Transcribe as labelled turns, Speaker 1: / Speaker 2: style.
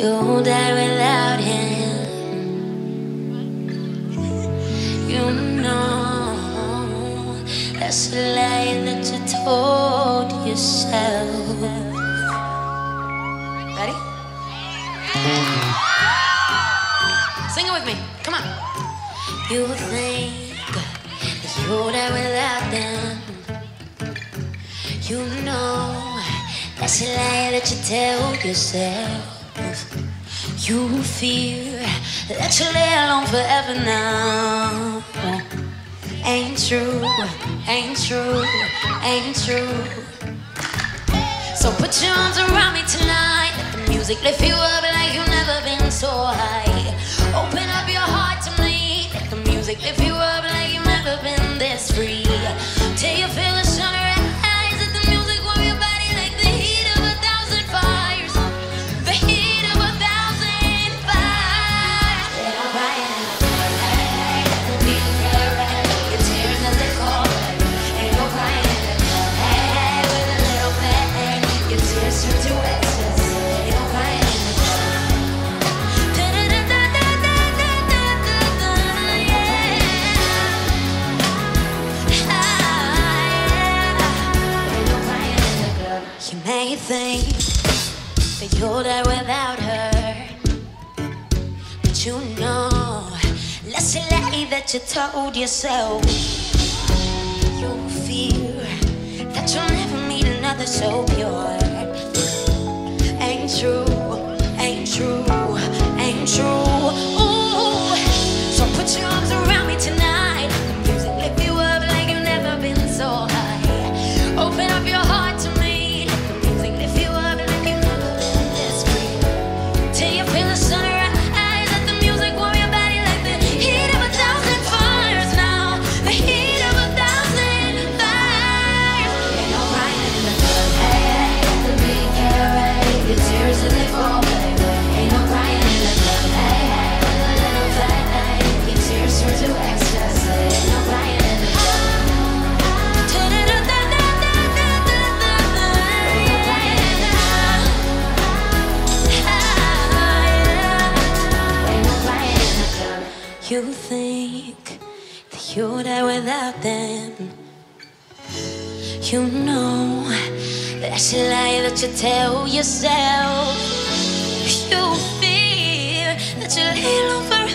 Speaker 1: You died without him. You know that's a lie that you told yourself. Ready? With me. Come on. You think without them. You know that's a lie that you tell yourself. You feel that you're alone forever now. Ain't true, ain't true, ain't true. So put your arms around me tonight. Let the music lift you up. That you'll die without her. But you know, let's say that you told yourself. You fear that you'll never meet another so pure. still think that you'd die without them. You know that's a lie that you tell yourself. You fear that you'll heal forever.